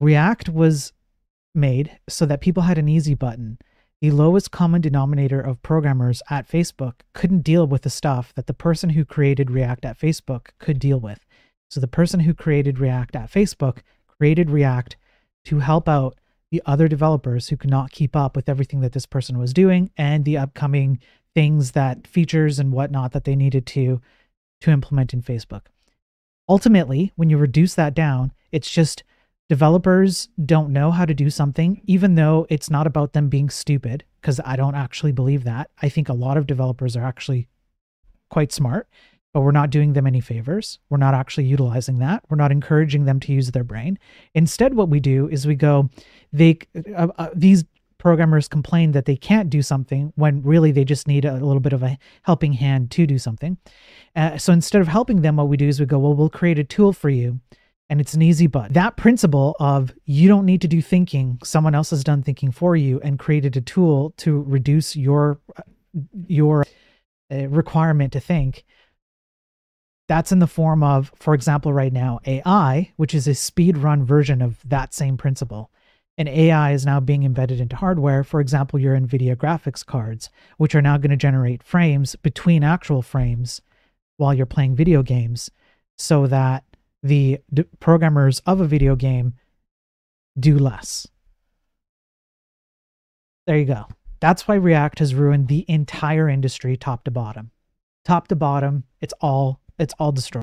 React was made so that people had an easy button. The lowest common denominator of programmers at Facebook couldn't deal with the stuff that the person who created React at Facebook could deal with. So the person who created React at Facebook created React to help out the other developers who could not keep up with everything that this person was doing and the upcoming things that features and whatnot that they needed to to implement in Facebook. Ultimately, when you reduce that down, it's just developers don't know how to do something, even though it's not about them being stupid, because I don't actually believe that. I think a lot of developers are actually quite smart, but we're not doing them any favors. We're not actually utilizing that. We're not encouraging them to use their brain. Instead, what we do is we go, they uh, uh, these programmers complain that they can't do something when really they just need a little bit of a helping hand to do something. Uh, so instead of helping them, what we do is we go, well, we'll create a tool for you and it's an easy button. That principle of you don't need to do thinking, someone else has done thinking for you and created a tool to reduce your your uh, requirement to think. That's in the form of, for example, right now, AI, which is a speed run version of that same principle and AI is now being embedded into hardware. For example, your NVIDIA graphics cards, which are now going to generate frames between actual frames while you're playing video games so that the d- programmers of a video game do less. There you go. That's why React has ruined the entire industry top to bottom. Top to bottom, it's all it's all destroyed.